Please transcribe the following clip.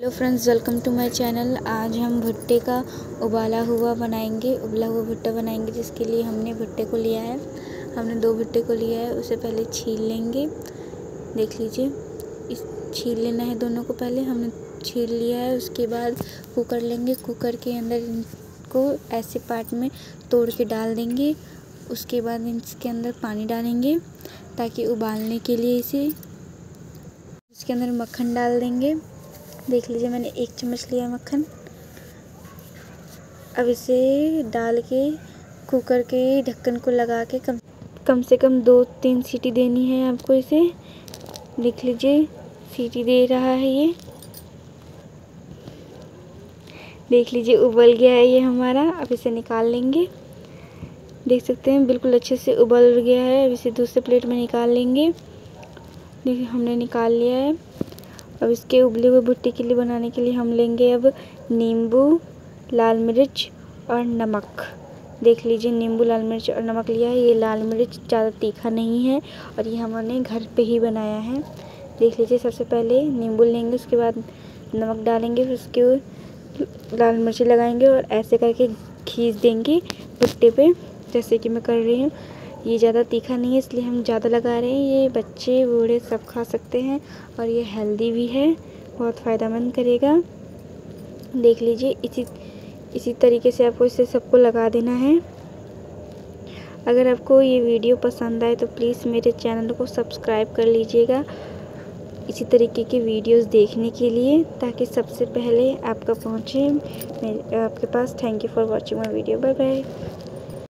Hello friends, welcome to my channel. आज हम भुट्टे का उबाला हुआ बनाएँगे, उबला हुआ भुट्टा बनाएँगे, जिसके लिए हमने भुट्टे को लिया है। हमने दो भुट्टे को लिया है, उसे पहले छील लेंगे। देख लीजिए, इस छील लेना है दोनों को पहले। हमने छील लिया है, उसके बाद कुकर लेंगे। कुकर के अंदर इनको ऐसे पार्ट में तोड़ के डाल देंगे। उसके बाद इसके अंदर पानी डालेंगे, ताकि उबालने के लिए इसे, इसके अंदर मक्खन डाल देंगे। देख लीजिए मैंने एक चम्मच लिया मक्खन। अब इसे डाल के, कुकर के ढक्कन को लगा के कम कम से कम दो तीन सीटी देनी है आपको इसे। देख लीजिए, सीटी दे रहा है ये। देख लीजिए, उबल गया है ये हमारा। अब इसे निकाल लेंगे। देख सकते हैं, बिल्कुल अच्छे से उबल गया है। अब इसे दूसरे प्लेट में निकाल लेंगे। देखिए, हमने निकाल लिया है। अब इसके उबले हुए भुट्टे के लिए बनाने के लिए हम लेंगे अब नींबू, लाल मिर्च और नमक। देख लीजिए, नींबू, लाल मिर्च और नमक लिया है। ये लाल मिर्च ज़्यादा तीखा नहीं है और ये हमने घर पे ही बनाया है। देख लीजिए, सबसे पहले नींबू लेंगे, उसके बाद नमक डालेंगे, फिर उसके लाल मिर्ची लगाएँगे और ऐसे करके खींच देंगे भुट्टे पे, जैसे कि मैं कर रही हूँ। ये ज़्यादा तीखा नहीं है, इसलिए हम ज़्यादा लगा रहे हैं। ये बच्चे, बूढ़े सब खा सकते हैं और ये हेल्दी भी है, बहुत फ़ायदेमंद करेगा। देख लीजिए, इसी इसी तरीके से आपको इसे सबको लगा देना है। अगर आपको ये वीडियो पसंद आए तो प्लीज़ मेरे चैनल को सब्सक्राइब कर लीजिएगा इसी तरीके की वीडियोस देखने के लिए, ताकि सबसे पहले आपका पहुँचे। आपके पास thank you for watching my video. Bye bye.